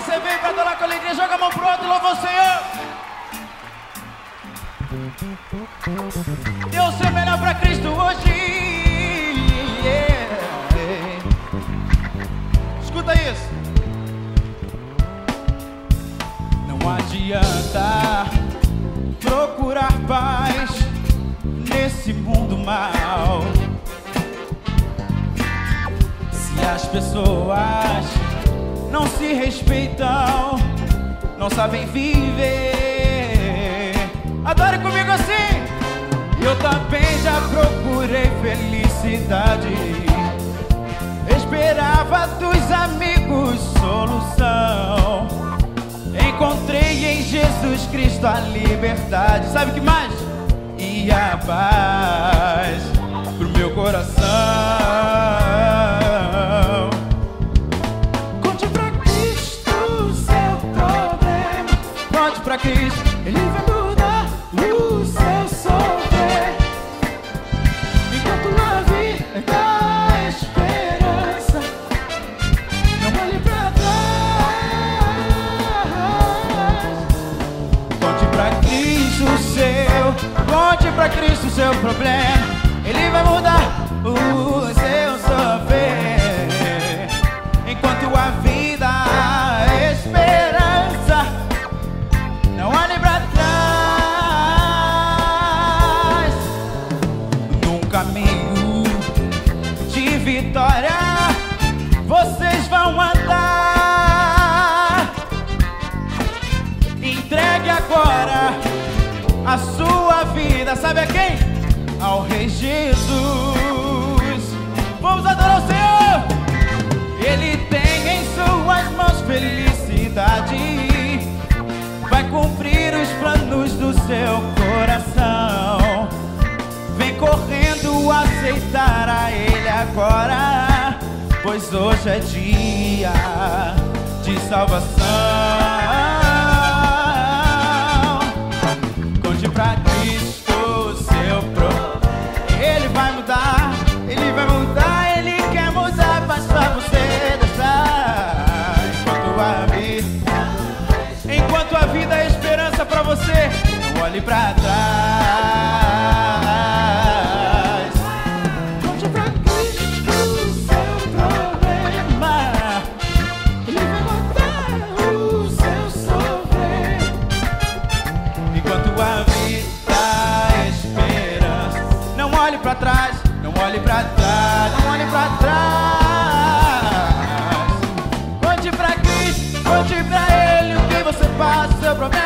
você veio pra adorar com alegria, joga a mão pro outro e louva o Senhor. Dê o seu melhor pra Cristo hoje. Yeah. Escuta isso. Não adianta procurar paz nesse mundo mal. Se as pessoas respeitam, não sabem viver. Adore comigo assim. Eu também já procurei felicidade. Esperava dos amigos solução. Encontrei em Jesus Cristo a liberdade. Sabe o que mais? E a paz pro meu coração. Pra Cristo, Ele vai mudar o seu sofrer. Enquanto a vida dá esperança, não olhe pra trás. Conte pra Cristo o seu, conte pra Cristo o seu problema. Ele vai mudar o seu sofrer. Enquanto a vida vocês vão andar. Entregue agora a sua vida, sabe a quem? Ao Rei Jesus. Vamos adorar o Senhor. Ele tem em suas mãos felicidade. Vai cumprir os planos do seu coração. Vem correndo aceitar a Ele agora, pois hoje é dia de salvação. Conte pra Cristo seu pro, ele vai mudar, ele vai mudar, ele quer mudar, mas pra você deixar. Enquanto a vida, enquanto a vida é esperança pra você, não olhe pra trás. passa pra mim.